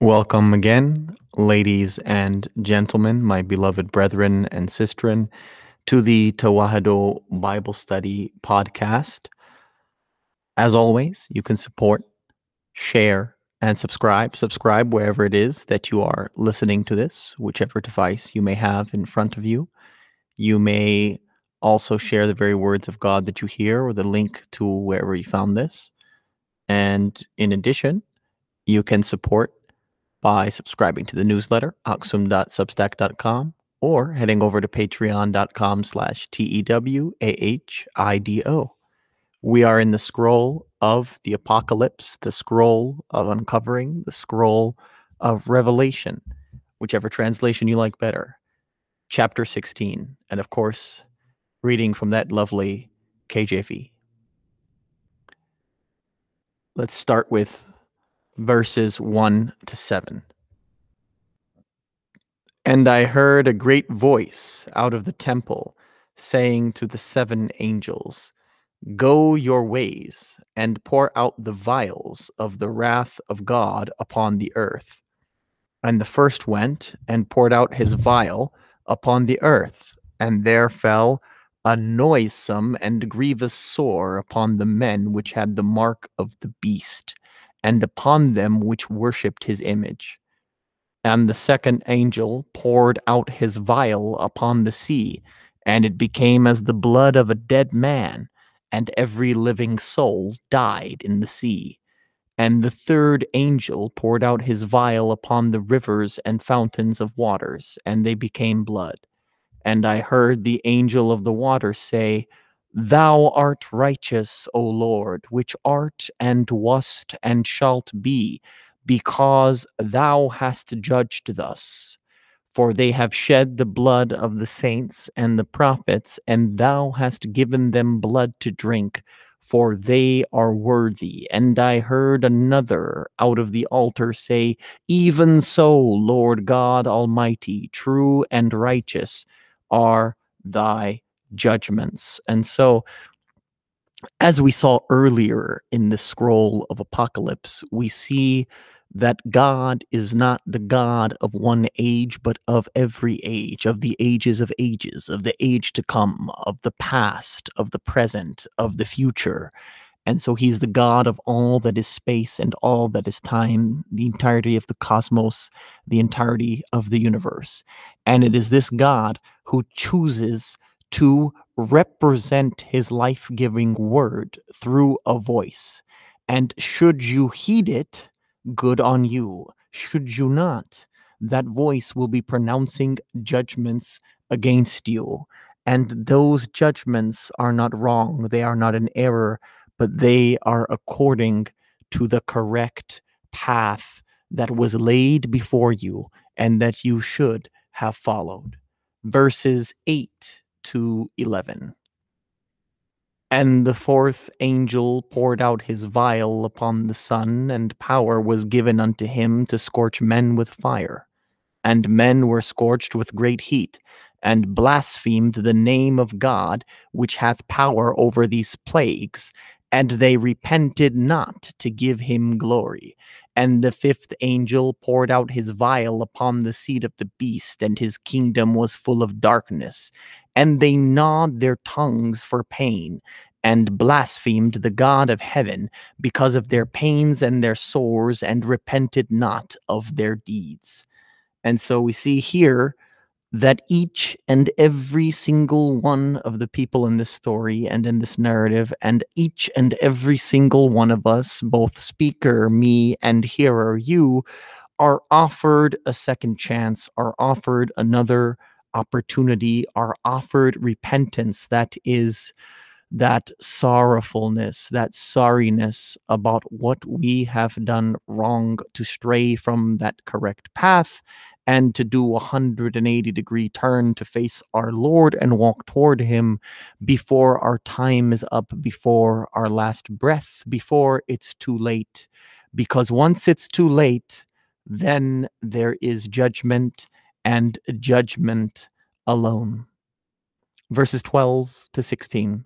Welcome again, ladies and gentlemen, my beloved brethren and sistren, to the Tewahido Bible Study podcast. As always, you can support, share, and subscribe. Subscribe wherever it is that you are listening to this, whichever device you may have in front of you. You may also share the very words of God that you hear or the link to wherever you found this. And in addition, you can support by subscribing to the newsletter, aksum.substack.com, or heading over to patreon.com slash T-E-W-A-H-I-D-O. We are in the scroll of the apocalypse, the scroll of uncovering, the scroll of revelation, whichever translation you like better. Chapter 16, and of course, reading from that lovely KJV. Let's start with verses 1 to 7. And I heard a great voice out of the temple saying to the seven angels, Go your ways and pour out the vials of the wrath of God upon the earth. And the first went and poured out his vial upon the earth, and there fell a noisome and grievous sore upon the men which had the mark of the beast and upon them which worshipped his image. And the second angel poured out his vial upon the sea, and it became as the blood of a dead man, and every living soul died in the sea. And the third angel poured out his vial upon the rivers and fountains of waters, and they became blood. And I heard the angel of the water say, Thou art righteous, O Lord, which art and wast and shalt be, because thou hast judged thus. For they have shed the blood of the saints and the prophets, and thou hast given them blood to drink, for they are worthy. And I heard another out of the altar say, Even so, Lord God Almighty, true and righteous are thy judgments. And so, as we saw earlier in the scroll of Apocalypse, we see that God is not the God of one age, but of every age, of the ages of ages, of the age to come, of the past, of the present, of the future. And so he's the God of all that is space and all that is time, the entirety of the cosmos, the entirety of the universe. And it is this God who chooses to represent his life giving word through a voice. And should you heed it, good on you. Should you not, that voice will be pronouncing judgments against you. And those judgments are not wrong, they are not an error, but they are according to the correct path that was laid before you and that you should have followed. Verses 8 to 11. And the fourth angel poured out his vial upon the sun, and power was given unto him to scorch men with fire. And men were scorched with great heat, and blasphemed the name of God, which hath power over these plagues, and they repented not to give him glory. And the fifth angel poured out his vial upon the seat of the beast, and his kingdom was full of darkness. And they gnawed their tongues for pain, and blasphemed the God of heaven because of their pains and their sores, and repented not of their deeds. And so we see here that each and every single one of the people in this story and in this narrative, and each and every single one of us, both speaker, me, and hearer, you, are offered a second chance, are offered another opportunity, are offered repentance that is that sorrowfulness, that sorriness about what we have done wrong to stray from that correct path and to do a 180 degree turn to face our Lord and walk toward Him before our time is up, before our last breath, before it's too late. Because once it's too late, then there is judgment and judgment alone. Verses 12 to 16.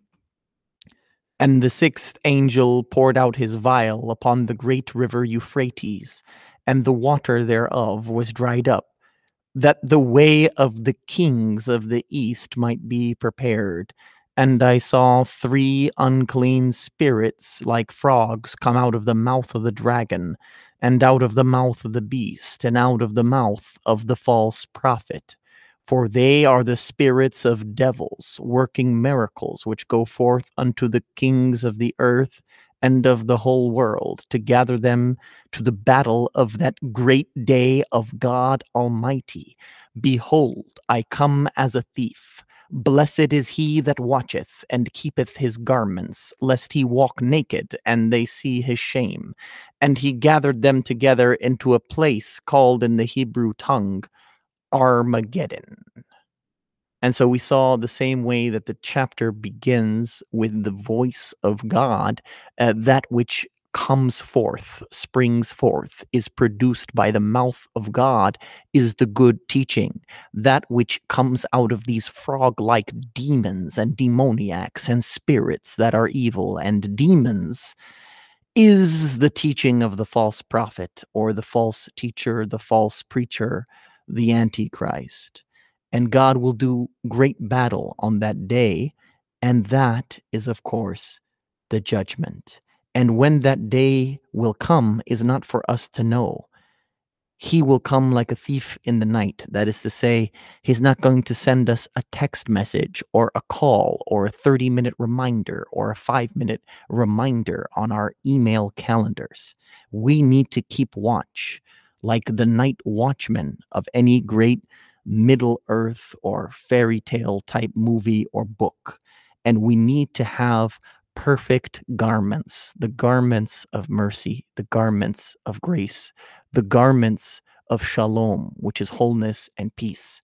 And the sixth angel poured out his vial upon the great river Euphrates and the water thereof was dried up, that the way of the kings of the east might be prepared. And I saw three unclean spirits like frogs come out of the mouth of the dragon, and out of the mouth of the beast, and out of the mouth of the false prophet. For they are the spirits of devils, working miracles, which go forth unto the kings of the earth and of the whole world, to gather them to the battle of that great day of God Almighty. Behold, I come as a thief. Blessed is he that watcheth and keepeth his garments, lest he walk naked and they see his shame. And he gathered them together into a place called in the Hebrew tongue Armageddon. And so we saw the same way that the chapter begins with the voice of God, uh, that which comes forth, springs forth, is produced by the mouth of God, is the good teaching. That which comes out of these frog like demons and demoniacs and spirits that are evil and demons is the teaching of the false prophet or the false teacher, the false preacher, the Antichrist. And God will do great battle on that day. And that is, of course, the judgment. And when that day will come is not for us to know. He will come like a thief in the night. That is to say, he's not going to send us a text message or a call or a 30 minute reminder or a five minute reminder on our email calendars. We need to keep watch like the night watchman of any great Middle Earth or fairy tale type movie or book. And we need to have perfect garments the garments of mercy, the garments of grace, the garments of shalom, which is wholeness and peace.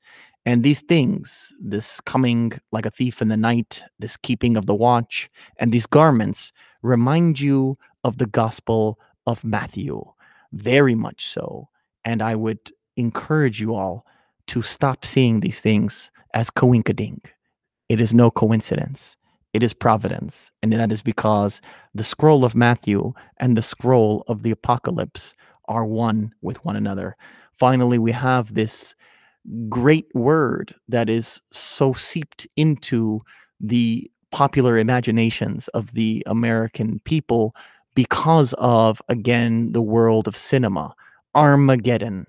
And these things, this coming like a thief in the night, this keeping of the watch, and these garments remind you of the gospel of Matthew, very much so. And I would encourage you all to stop seeing these things as coinkadink. It is no coincidence. It is providence. And that is because the scroll of Matthew and the scroll of the apocalypse are one with one another. Finally, we have this great word that is so seeped into the popular imaginations of the American people because of, again, the world of cinema. Armageddon.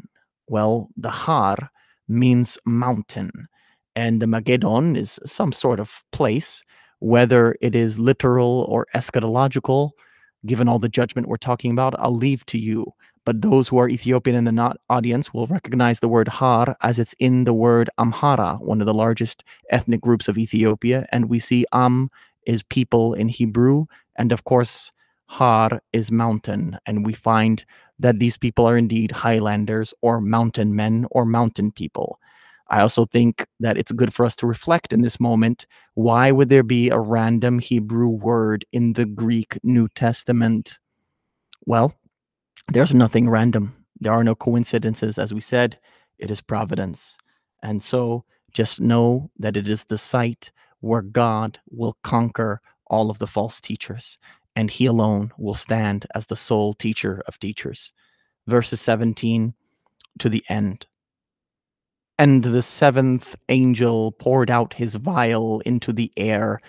Well, the Har means mountain, and the Mageddon is some sort of place, whether it is literal or eschatological. Given all the judgment we're talking about, I'll leave to you. But those who are Ethiopian in the not audience will recognize the word Har as it's in the word Amhara, one of the largest ethnic groups of Ethiopia. And we see Am is people in Hebrew, and of course, Har is mountain. And we find that these people are indeed highlanders or mountain men or mountain people. I also think that it's good for us to reflect in this moment why would there be a random Hebrew word in the Greek New Testament? Well, there's nothing random. There are no coincidences. As we said, it is providence. And so just know that it is the site where God will conquer all of the false teachers and he alone will stand as the sole teacher of teachers. Verses 17 to the end. And the seventh angel poured out his vial into the air,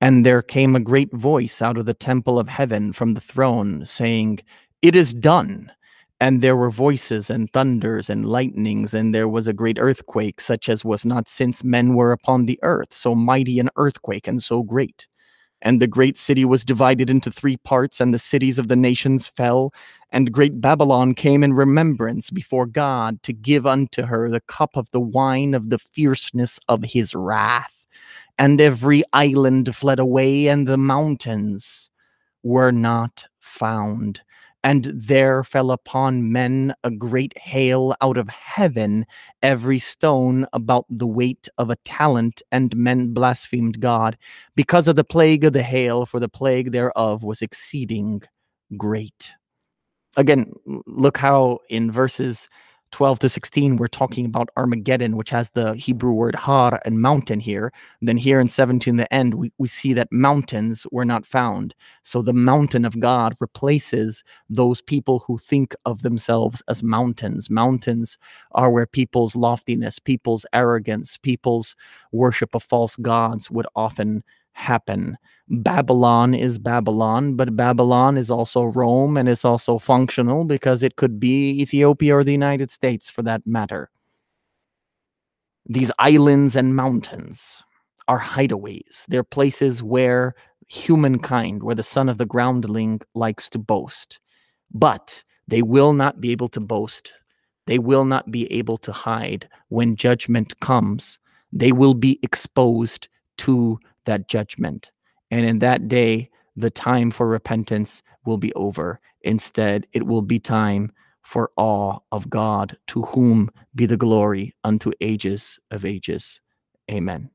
and there came a great voice out of the temple of heaven from the throne, saying, It is done. And there were voices and thunders and lightnings, and there was a great earthquake, such as was not since men were upon the earth, so mighty an earthquake and so great. And the great city was divided into three parts, and the cities of the nations fell. And great Babylon came in remembrance before God to give unto her the cup of the wine of the fierceness of his wrath. And every island fled away, and the mountains were not found. And there fell upon men a great hail out of heaven, every stone about the weight of a talent, and men blasphemed God because of the plague of the hail, for the plague thereof was exceeding great. Again, look how in verses 12 to 16, we're talking about Armageddon, which has the Hebrew word har and mountain here. And then here in 17, the end, we, we see that mountains were not found. So the mountain of God replaces those people who think of themselves as mountains. Mountains are where people's loftiness, people's arrogance, people's worship of false gods would often happen. Babylon is Babylon, but Babylon is also Rome and it's also functional because it could be Ethiopia or the United States for that matter. These islands and mountains are hideaways. They're places where humankind, where the son of the groundling likes to boast. But they will not be able to boast. They will not be able to hide when judgment comes. They will be exposed to that judgment. And in that day, the time for repentance will be over. Instead, it will be time for awe of God, to whom be the glory unto ages of ages. Amen.